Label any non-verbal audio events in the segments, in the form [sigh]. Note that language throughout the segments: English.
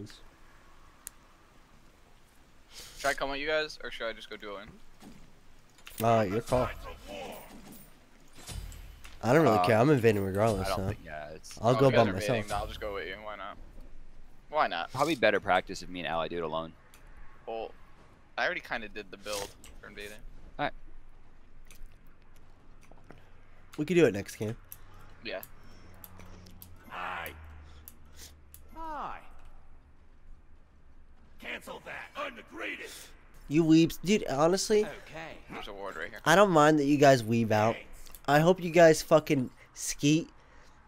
lose. Should I come with you guys, or should I just go duo in? Uh, your call. I don't really Uh, care. I'm invading I regardless. don't So think. Yeah, it's I'll Oh, go if you guys by myself. invading, I'll just go with you. Why not? Why not? probably better practice if me and Ally do it alone. Well, I already kind of did the build for invading. All right. We could do it next game. Yeah. Hi. Hi. Cancel that. I'm the greatest. You weebs, dude. Honestly, Okay. There's a ward right here. I don't mind that you guys weeb out. I hope you guys fucking skeet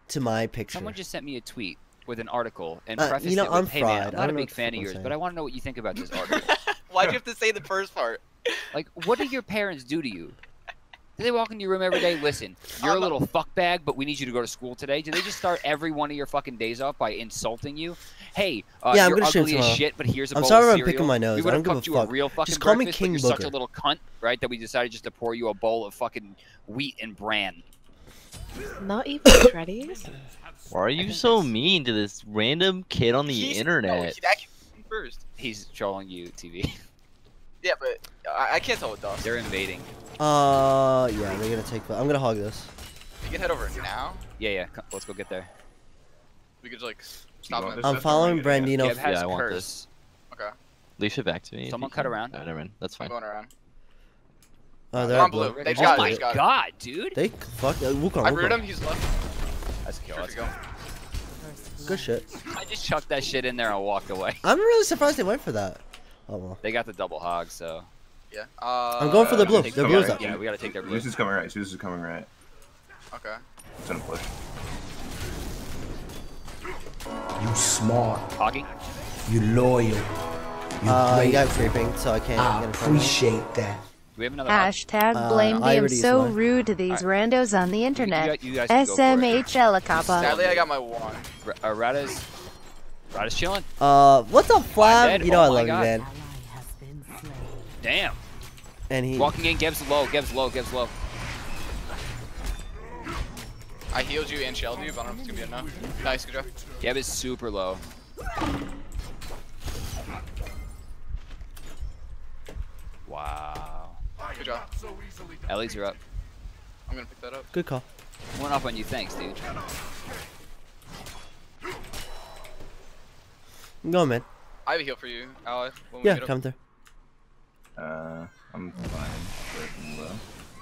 to my picture. Someone just sent me a tweet with an article and Uh, prefaced you know, it with, I'm "Hey man. I'm not a don't know big fan of yours, saying." but I want to know what you think about this [laughs] article." Why'd you have to say the first part? like, what do your parents do to you? Do they walk into your room every day? Listen, you're a I'm- little fuckbag, but we need you to go to school today. Do they just start every one of your fucking days off by insulting you? Hey, uh, Yeah, I'm you're ugly as tomorrow. shit, but here's a I'm bowl sorry of I'm cereal. picking my nose. We I would have don't give a cooked you a fuck. real fucking Just call me King but you're such a little cunt, right? That we decided just to pour you a bowl of fucking wheat and bran. Not even [coughs] Shreddies? Why are you so that's- mean to this random kid on the He's- internet? he, that kid came first. He's trolling you, TV. [laughs] Yeah, but I, I can't tell what Dust. They're invading. Uh, yeah, they're gonna take. I'm gonna hog this. You can head over now. Yeah, yeah. co- Let's go get there. We could like stop want this? I'm following Brandino. Geb has I want curse. this. Okay, Leash it back to me. Someone cut can. around. Oh, never mind. That's I'm fine. going around. Oh, they're Come on, blue. blue. They've oh got my They've got it. god, dude! They fuck. Uh, Wukong. I rooted him. He's left. That's a kill. Sure That's to a go. Good shit. I just chucked that shit in there and walked away. I'm really surprised they went for that. Oh well. They got the double hog, so. Yeah. Uh, I'm going for the blue. The blue's blue. up. Yeah, we gotta take their blue. Zeus is coming right. Zeus is coming right. Okay. It's gonna push. You smart. Hogging? You loyal. You Uh, great. you got creeping, so I can't I get in front of you. appreciate that. Do we have another? Hashtag Uh, blame I me. I'm so mine. rude to these randos on the internet. got- you guys can go for it. SMH Helicopter. Sadly, I got my one. R- uh, Rada's. Rada's chilling. Uh, what's up, Flab? You know Oh I my love God. you, man. Damn. And he. Walking in, Geb's low, Geb's low, Geb's low. I healed you and shelled you, but I don't know if it's gonna be enough. Nice, good job. Geb is super low. Wow. Good job. Ellie's are up. I'm gonna pick that up. Good call. One up on you, thanks, dude. I'm going, man. I have a heal for you, Ally. When we Yeah, come through. Uh, I'm fine. But, uh,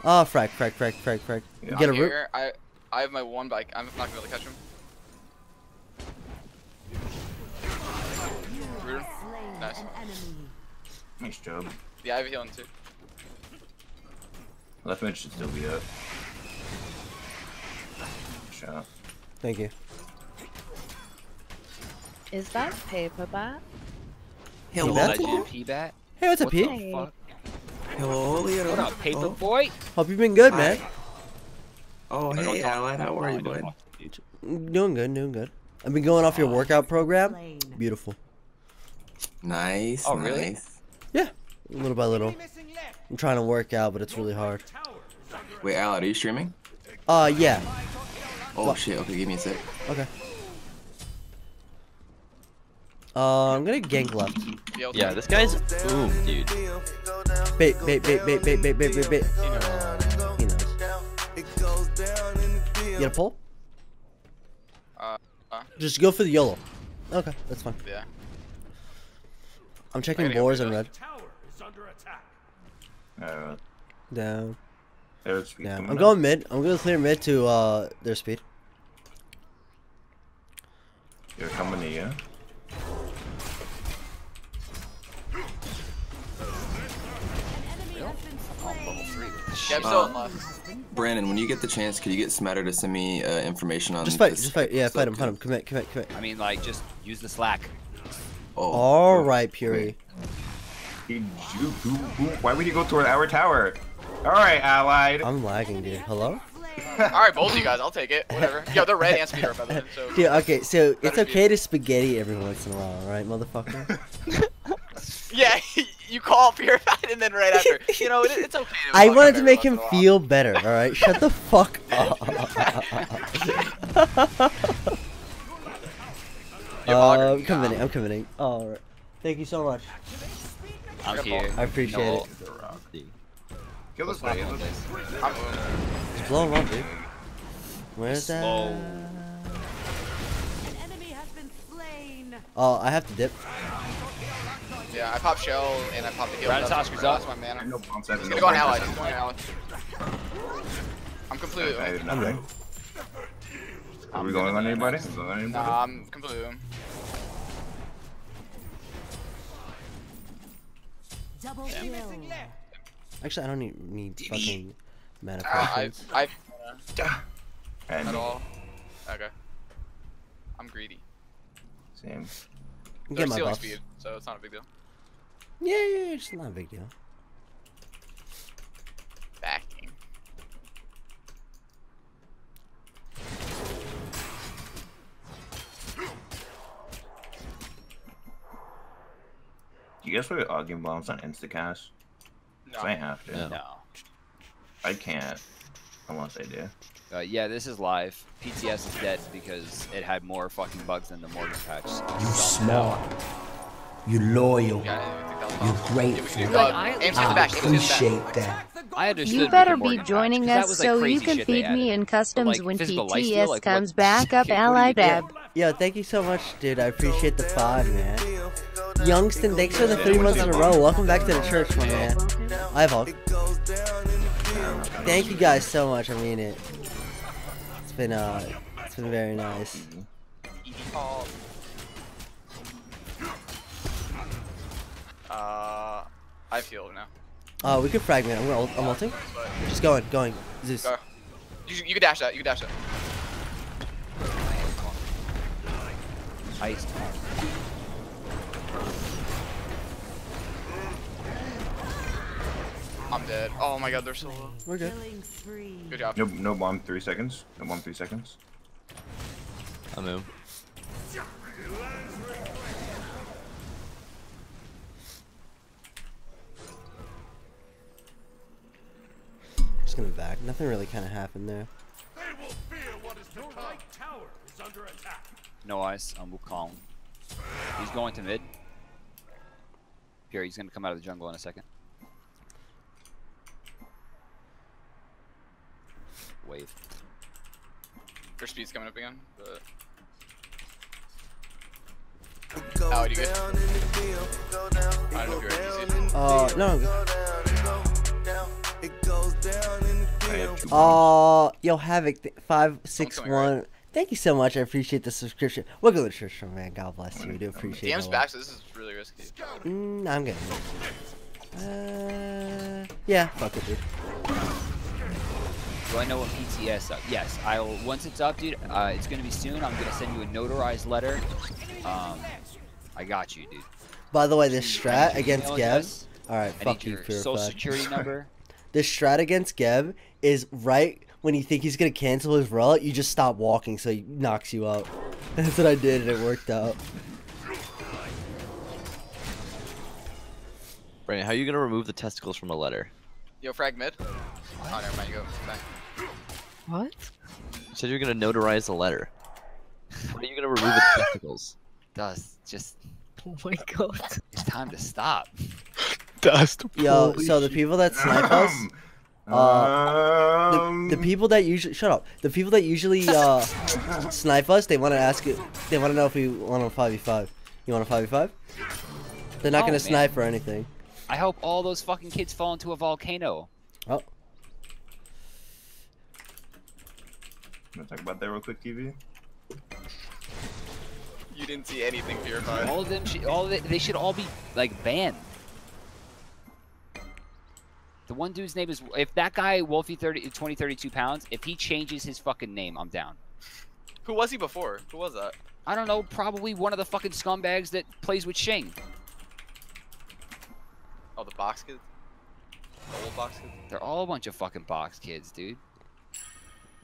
Oh, frack, frack, frack, frack, frack. Yeah. Get a I'm root. here. I I have my one, but I, I'm not gonna be able to catch him. Root. Nice. nice job. Yeah, I have a healing too. Left mid should still be up. Shot. Thank you. Is that paperback? Hey, The that's legend P-Bat. Hey, what's up, What Pete? Hey. fuck? Hello, Leo. What up, paper Oh, boy? Hope you've been good, man. oh hey, talk- How are I you, don't bud? talk to you. Doing good, doing good. I've been going off your workout program. Beautiful. Nice. Oh, really? Nice. Yeah, little by little. I'm trying to work out, but it's really hard. Wait, Allied, are you streaming? Uh, yeah. Oh What? shit. Okay, give me a sec. Okay. Uh, I'm gonna gank left. Be able to- Yeah, this guy's boom, dude. Bait, bait, bait, bait, bait, bait, bait, bait, bait. He knows. He knows. You get a pull? Uh, uh, Just go for the YOLO. Okay, that's fine. yeah. I'm checking boars and red. Tower is under attack. Uh, Down, there's speed down. I'm up. going mid. I'm gonna clear mid to uh their speed. They're coming to you. Yeah. I'm still Uh. Brandon, when you get the chance, could you get Smatter to send me uh, information on Just fight, this just fight. Yeah, fight him, stuff, fight him. Commit, commit, commit. I mean, like, just use the slack. Oh. All right, Puri. Did you, who, who, why would you go toward our tower? Alright, allied. I'm lagging, dude. Hello? Alright, both of you guys, I'll take it. Whatever. [laughs] Yo, they're red and speed are better than so. Dude, okay, so it's okay to spaghetti every once in a while, right, motherfucker? [laughs] Yeah, you call purified [laughs] and then right after. You know, it, it's okay. To I wanted to make him feel better, alright? Shut the fuck [laughs] up. [laughs] You're hog or Uh, I'm nah? committing. I'm committing. All right. Thank you so much. I'm here. I appreciate No it. ult. Kill this guy. Kill this guy. I'm moving. Just blow him up, dude. Where's that? Oh, I have to dip. Yeah, I pop shell and I pop the heal. Rattata That's- that's up. my mana. No bomb seven. He's gonna go on bomb allies. seven. He's going on allies. I'm completely. I did I'm ready. Are we going on anybody? Are we going on anybody? Nah, I'm completely. Actually, I don't need, need fucking mana Uh, I, potions. I, And at all. Okay. I'm greedy. Same. They're my stealing buffs. speed, so it's not a big deal. Yeah, yeah, yeah, it's not a big deal. Backing. Do you guys play with Augian bombs on Instacast? No. 'Cause I have to. No. No. I can't. Unless I do. Uh, yeah, this is live. PTS is dead because it had more fucking bugs than the Morgan patch. You smart. You loyal. Yeah, I didn't think that was You're possible. grateful. Yeah, we Like, I- aim to I back, aim to the back. appreciate that. I understood. You better be Morgan patch, joining 'cause that us was, like, so you can feed me in customs like, when physical life PTS like, comes back up what do Allied? Ab. Yo, thank you so much, dude. I appreciate the five, man. Youngston, thanks for the three months in a row. Welcome back to the church, my man. I have Hulk. Thank you guys so much. I mean it. It's been uh, it's been very nice. Uh, I feel now. Uh, we could fragment. I'm gonna ult, I'm ulting. Just going, going. Zeus. go. You, you can dash that. You can dash that. Iced. I'm dead. Oh my god, they're so low. We're good. Good job. No, no bomb three seconds. No bomb three seconds. I move. Just gonna back. Nothing really kind of happened there. They will fear what is to come. tower is under attack. No eyes on Wukong. He's going to mid. Here, he's gonna come out of the jungle in a second. Wave. Their speed's coming up again. But... How do you get? I don't know if you're easy. Uh, no. I have two bombs. Uh, yo, Havoc, th- five six coming one. Thank you so much. I appreciate the subscription. Welcome to the church, man. God bless you. We do appreciate DM's it. a lot. back, so this is really risky. Mm, I'm good. Uh, yeah, fuck it, dude. Do I know what PTS up? Yes, I'll. Once it's up, dude, uh, it's gonna be soon. I'm gonna send you a notarized letter. Um, I got you, dude. By the way, this strat against email Geb. address. All right, I fuck need you, your Pure social Flag. security number. [laughs] [laughs] This strat against Geb is right when you think he's gonna cancel his roll, you just stop walking, so he knocks you out. [laughs] That's what I did, and it worked out. Brandon, how are you gonna remove the testicles from a letter? Yo, frag mid. Oh, never mind. You go. Back. What? You said you're gonna notarize the letter. [laughs] How are you gonna remove the [laughs] testicles? Does just Oh my god. it's time to stop. Dust. Yo, so the people that snipe us, Uh, Um, the, the people that usually shut up. The people that usually uh, snipe us, they want to ask it. They want to know if we want a five v five. You want a five v five? They're not Oh, gonna man. snipe or anything. I hope all those fucking kids fall into a volcano. Oh, Wanna talk about that real quick, TV? You didn't see anything purified. All of them, should, all of it, they should all be like banned. The one dude's name is if that guy Wolfie 30 20 32 pounds, if he changes his fucking name, I'm down. Who was he before? Who was that? I don't know, probably one of the fucking scumbags that plays with Shing. Oh, the box kid. The old box kid. They're all a bunch of fucking box kids, dude.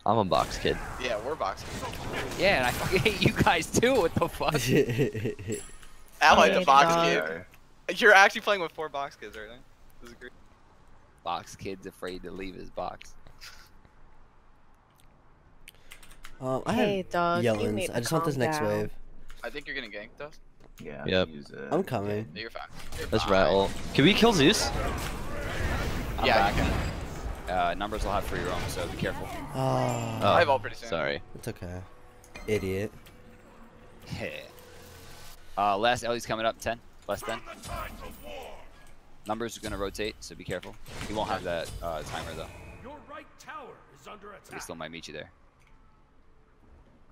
I'm a box kid. Yeah, we're box kids. Yeah, and I fucking hate you guys too. What the fuck? [laughs] Allied Okay, the box kid. You're actually playing with four box kids right now. This is great. Box kid's afraid to leave his box. um, I Hey, have dog, you Yellins. need I just want this calm next down. wave. I think you're getting ganked us. Yeah. Yep. Use, I'm coming. No, you're fine. You're Let's fine. rattle. Can we kill Zeus? I'm Yeah, back. Uh, numbers will have free roam, so be careful. Oh, Oh, I have all pretty soon. Sorry. it's okay. Idiot. uh, last Ellie's coming up. 10. Less 10. Numbers are gonna rotate, so be careful. He won't have that uh, timer though. Your right tower is under He still might meet you there.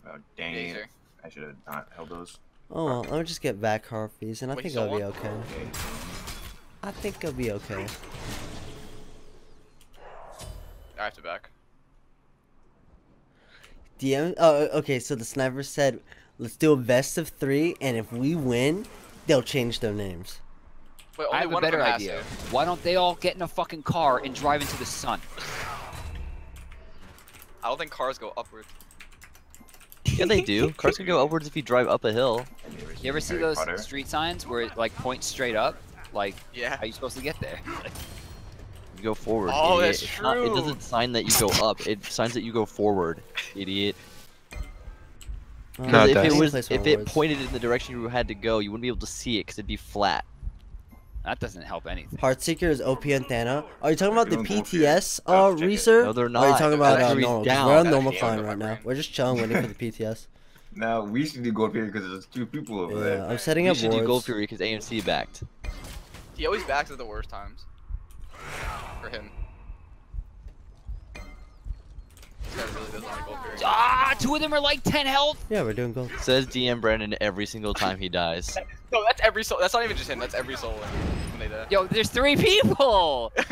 Oh, dang Yeah, it. I should have not held those. Oh well, let me just get back Harpies, and I Wait, think I'll be okay. Okay. I think I'll be okay. I have to back. DM. Oh, okay. So the sniper said, "Let's do a best of three, and if we win, they'll change their names." Wait, I have a one of better idea. to. Why don't they all get in a fucking car and drive into the sun? I don't think cars go upward. Yeah, they do. [laughs] Cars can go upwards if you drive up a hill. You ever see those Potter. street signs where it like points straight up? Like, Yeah. how are you supposed to get there? [laughs] You go forward. Oh, idiot. that's It's not- it doesn't sign that you go up. It signs that you go forward, idiot. Because if I it was, if it pointed in the direction you had to go, you wouldn't be able to see it because it'd be flat. That doesn't help anything. Heartseeker is OP and Thana. Are you talking about the PTS Go uh check research? No, they're Or are you talking about uh, Actually, normal? 'Cause down. We're on That's normal climb right now. We're just chilling, waiting for the PTS. Now we should do gold period because there's two people over Yeah, there. I'm setting You up should do Gold wards. Fury because AMC backed. He always backs at the worst times. For him. This guy really like. Ah, two of them are like 10 health. Yeah, we're doing gold. Says DM Brandon every single time he dies. [laughs] No, that's every soul. That's not even just him. That's every soul when they die. Yo, there's three people, [laughs]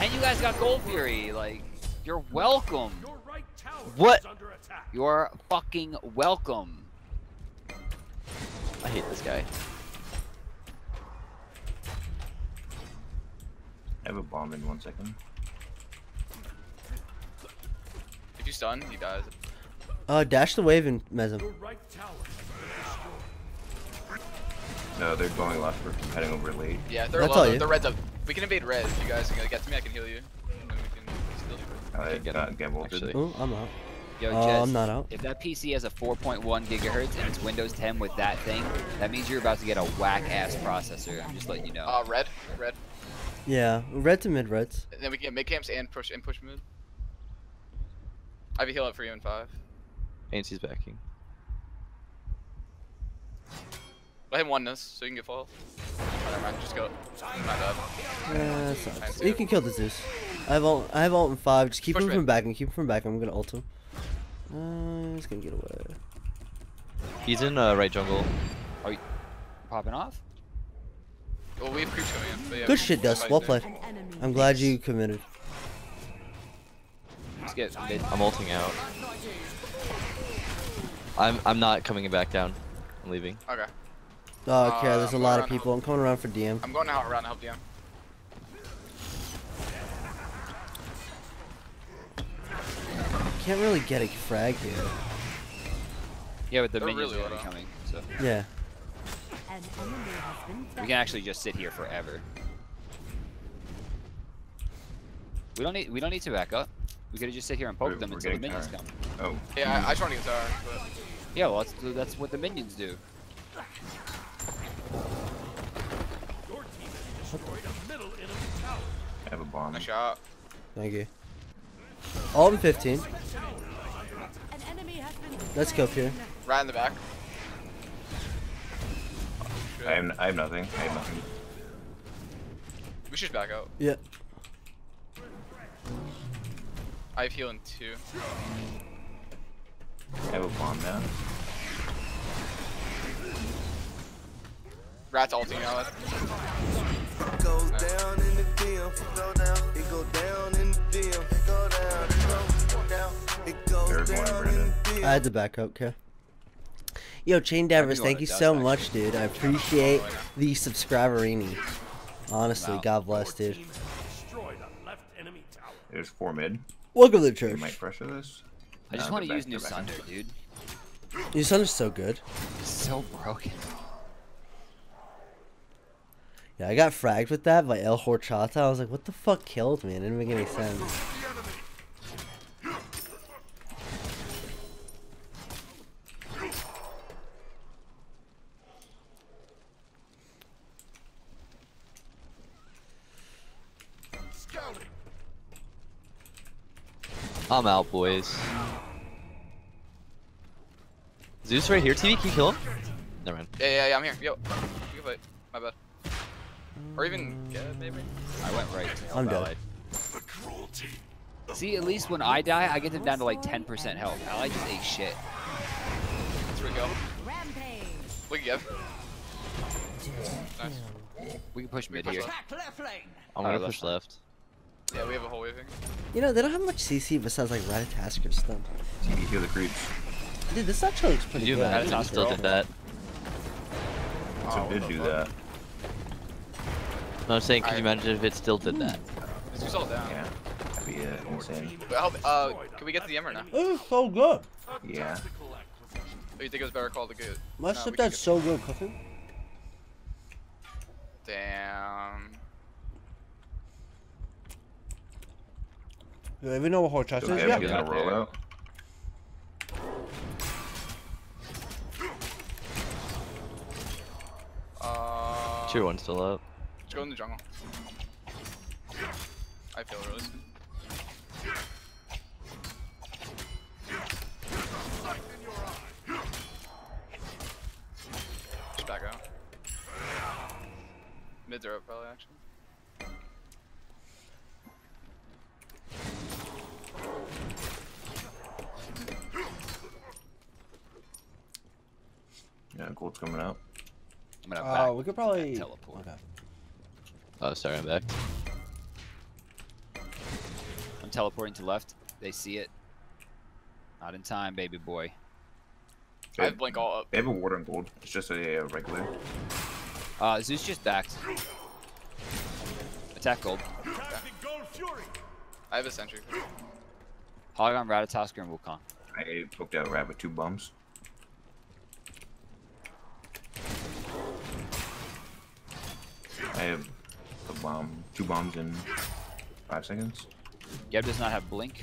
and you guys got Gold Fury. Like, you're welcome. Your right tower What? is under attack. You're fucking welcome. I hate this guy. I have a bomb in one second. if you stun, he dies. Uh, dash the wave and mesm. Your right tower No, they're going left. We're heading over late. Yeah, they're That's low. all you. The red's up. We can invade red if you guys can get to me. I can heal you. And can still do it. I get got him, get bolted. actually. Oh, I'm out. Yo, Uh, Jess, I'm not out. if that PC has a 4.1 gigahertz and it's Windows 10 with that thing, that means you're about to get a whack ass processor. I'm just letting you know. Uh, red, red. Yeah, red to mid reds. And then we can get mid camps and push and push mid. I have a heal up for you in five. AMC's backing. I have oneness, so you can get fall. Oh, never mind, just go. My bad. Yeah, sucks. You can kill the Zeus. I have ult. I have ult in five. Just keep Push him mid. from backing. keep him from backing. I'm gonna ult him. Uh, he's gonna get away. He's in uh, right jungle. Are popping off? Well, we have creeps coming in. But yeah, Good shit, Dust. Well played. I'm glad you committed. Let's get mid. I'm ulting out. I'm I'm not coming back down. I'm leaving. Okay. Oh, okay. Uh, There's a I'm lot of people. I'm coming around for DM. I'm going out around to help DM. Can't really get a frag here. Yeah, but the They're minions really are gonna be low. coming, so Yeah. we can actually just sit here forever. We don't need we don't need to back up. We could just sit here and poke We're- them we're until the minions tired. come. Oh. Yeah, I, I just want to get tower, but Yeah, well that's that's what the minions do. Your team has destroyed a middle enemy tower. I have a bomb. nice shot. Thank you. All in 15. Let's go here. Right in the back. I have, I have nothing. I have nothing. We should back out. Yeah. I have heal in two. I have a bomb now. Rat's ulting now. Goes down in the DM, go down, it go down in the DM, it go down, it go down, it goes one, down in the DM. I had to back up, okay. Yo, Chain Davers, thank you Dust, so actually. much, dude. I appreciate the subscriberini. Honestly, Wow. God bless, dude. team has destroyed a left enemy tower. There's four mid. Welcome to the church. might pressure this. I just Nah, want to use New they're. Sunder, dude. Your son is so good. So broken. Yeah, I got fragged with that by El Horchata. I was like, what the fuck killed me? It didn't make any sense. I'm out, boys. Zeus right here. TV, can you kill him? Never mind. Yeah, yeah, yeah, I'm here. Yo, you can fight. My bad. Or even get it, maybe. I went right. To I'm dead. Allied. See, at least when I die, I get them down to like 10% health. Allied just ate shit. That's where we go. Look again. Nice. We can push mid here. I'm gonna push left. Yeah, we have a whole waving. You know, they don't have much CC besides like Ratatoskr stuff. You can heal the creeps. Dude, this actually looks pretty You good. imagine if Ratatoskr still did that? So did do that. No, I'm saying, could you imagine if it still did that? Let's do all down. Yeah. That'd be uh, insane. But help, uh, can we get to the Ember now? It's so good. Yeah. Or you think it was better called the good? My No, we can stepdad's so good cooking. Damn. Do you even know what Horchata So is? Gabby's Yeah. gonna roll out. Uh, Tier 1 still up. Let's go in the jungle. I feel really. soon. Just back out. Mids are up probably actually. Yeah, gold's coming out. I'm gonna Oh, back we could probably teleport. Okay. Oh, sorry, I'm back. I'm teleporting to left. They see it. Not in time, baby boy. I have blink all up. They have a water and gold. It's just a, uh regular. Uh, Zeus just backed. Attack gold. Casting Gold Fury. I have a sentry. Polygon, Ratatoskr, and Wukong. I poked out a rat with two bums. I have a bomb, two bombs in five seconds. Geb does not have blink.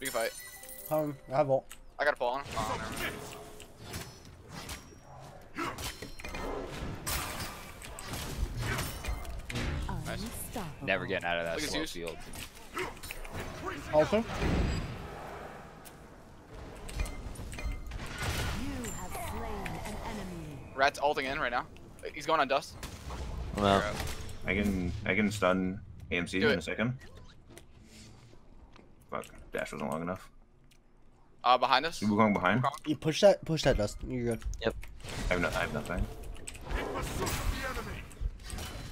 We can fight. Um, I have ult. I got a ball on him. Oh, never mind. Nice. Never getting out of that Look slow field. Also, Rat's ulting in right now. He's going on dust. I'm. I can I can stun AMC Do in it. a second. Fuck, dash wasn't long enough. Uh, behind us. Is going behind? you push that, push that dust. You're good. Yep. I have no, I have nothing. Pursuit of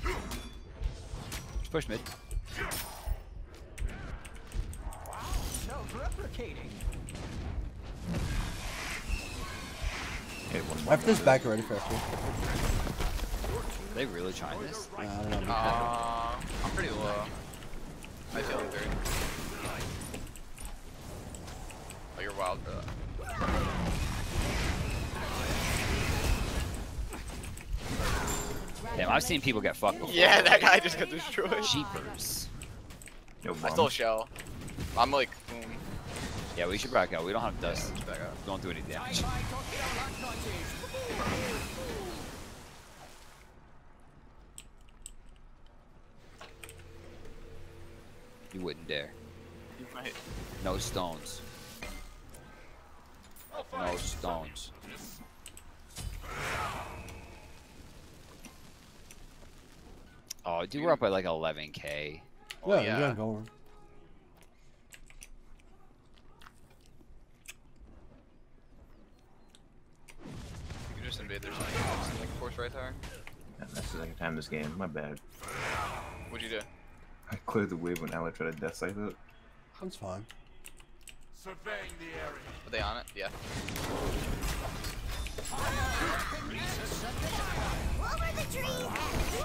the enemy. Just push mid. I have I more. have this back already for us. Are they really trying this? Nah, I don't know. Uh, I'm pretty low. I feel like third. Oh, you're wild for. Damn, I've seen people get fucked before. Yeah, that guy just got destroyed. Jeepers. No I still shell. I'm like, boom. Yeah, we should back out. We don't have dust. Just back out. Don't do any damage. You wouldn't dare. You might. No stones. No stones. Oh, dude, we're up by like 11k. Oh, yeah, yeah. you're gonna go over. You can just invade their zone. Like force right there. Yeah, That's the second time this game. My bad. What'd you do? I cleared the wave when Ella tried to death scythe it. That's fine. Surveying the area. Are they on it? Yeah.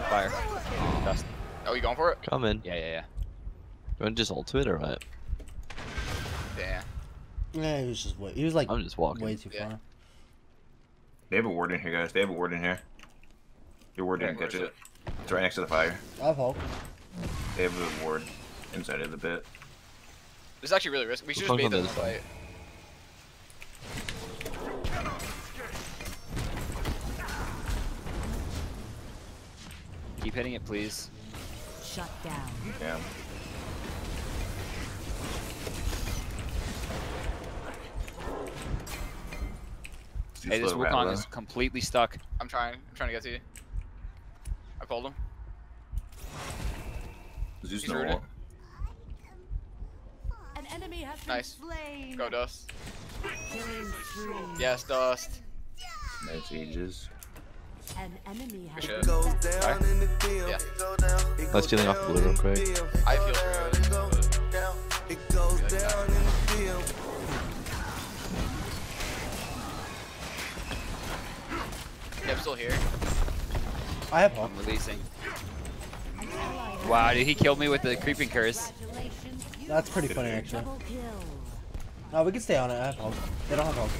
Fire. Dust. Oh, you going for it? Coming. Yeah, yeah, yeah. You want to just ult to it or what? Damn. Yeah, he was just way. He was like I'm just walking. way too Yeah. far. They have a ward in here, guys. They have a ward in here. Your ward didn't catch is it. It's right next to the fire. I have hope. They have a ward inside of the pit. This is actually really risky. We should just Wukong's bait on the them to fight. keep hitting it, please. Shut down. Yeah. Hey, this Slow Wukong is completely stuck. I'm trying. I'm trying to get to you. I pulled him. Zeus He's no rooted. An enemy has been Nice. slain. Go Dust. Yes, Dust. Nice ages. An enemy has Good been shit. Goes bested. down in the field. Yeah. It go down. It I was goes stealing off the blue real quick. I feel for you. but- Down. It goes down in the field. Yeah, I'm still here. I have Hulk. I'm releasing. Wow, dude, he killed me with the creeping curse. That's pretty funny, actually. No, we can stay on it. I have Hulk. They don't have Hulk.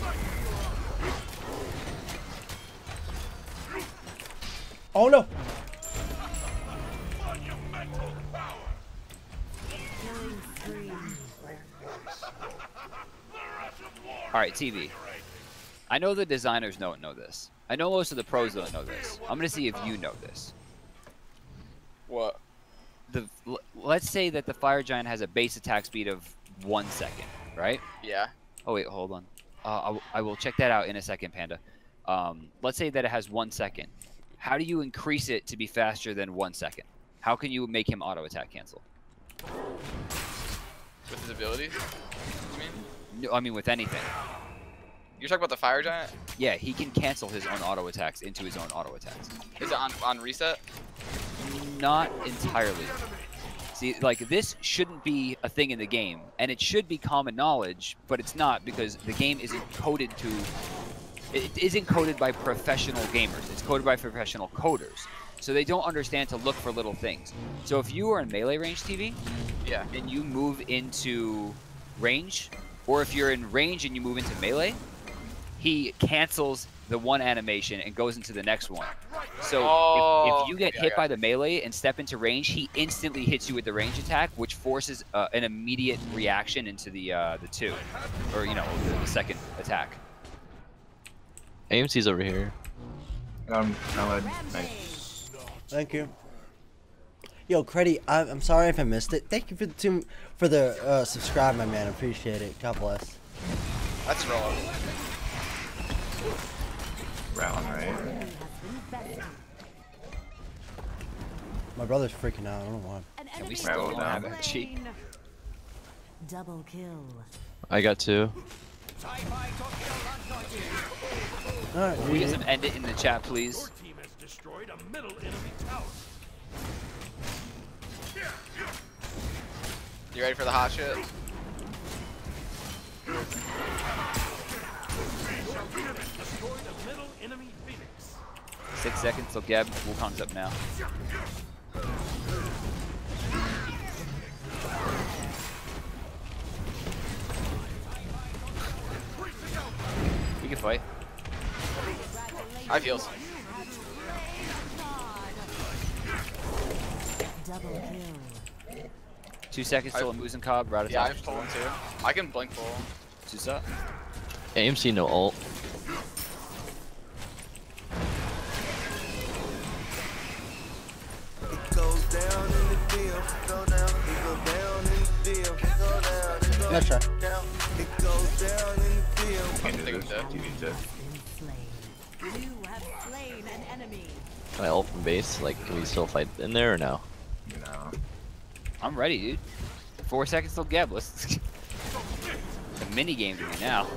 Oh no! All right, TV. I know the designers don't know this. I know most of the pros don't know this. I'm gonna see if you know this. What? The l- let's say that the fire giant has a base attack speed of one second, right? Yeah. Oh wait, hold on. Uh, I, w- I will check that out in a second, Panda. Um, let's say that it has one second. How do you increase it to be faster than one second? How can you make him auto attack cancel? With his abilities? You mean? No, I mean with anything. You're talking about the fire giant? Yeah, he can cancel his own auto attacks into his own auto attacks. Is it on on reset? Not entirely. See, like this shouldn't be a thing in the game, and it should be common knowledge, but it's not because the game isn't coded to. It isn't coded by professional gamers. It's coded by professional coders, so they don't understand to look for little things. So if you are in melee range TV, Yeah. and you move into range, or if you're in range and you move into melee, he cancels the one animation and goes into the next one. So if, Oh, if you get yeah, hit got by the melee and step into range, he instantly hits you with the range attack, which forces uh, an immediate reaction into the uh, the two, or you know the, the second attack. AMC's over here. Um, Allied. Nice. Thank you. Yo, Creddy, I'm, I'm sorry if I missed it. Thank you for the two, for the uh, subscribe, my man. Appreciate it. God bless. That's wrong. Round, right? Enemy has been bested. My brother's freaking out. I don't know why. An And we enemy still don't down. have a cheat. Double kill. I got two. All right, We we get end it in the chat, please. Your team has destroyed a middle enemy tower. You ready for the hot shit? Six seconds till Geb. Wukong's up now. We can fight. I feels. Two seconds till a Muzen Cobb. Right Yeah, attack. I'm pulling too. I can blink full. What's up? AMC no ult. An enemy. Can I ult from base? Like, can we still fight in there or no? You know. I'm ready, dude. Four seconds till Geb. Let's. [laughs] the mini game to me now.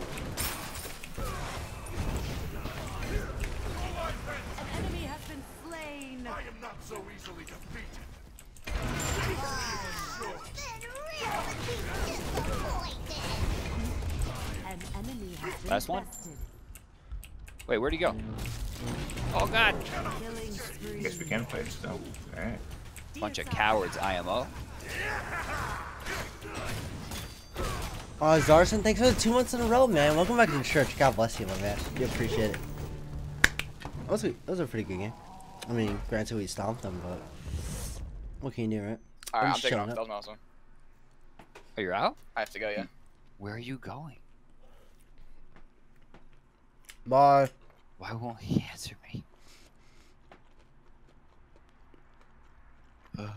Last one. Wait, where'd he go? Oh God! Killing spree. Guess we can fight still. Alright. Bunch of cowards, IMO. Uh, Zarson, thanks for the two months in a row, man. Welcome back to the church. God bless you, my man. You appreciate it. That was a, that was a pretty good game. I mean, granted we stomped them, but what can you do, right? Alright, I'm just taking off. up. That was awesome. Oh, you're out? I have to go, yeah. Where are you going? Bye. Why won't he answer me? Uh.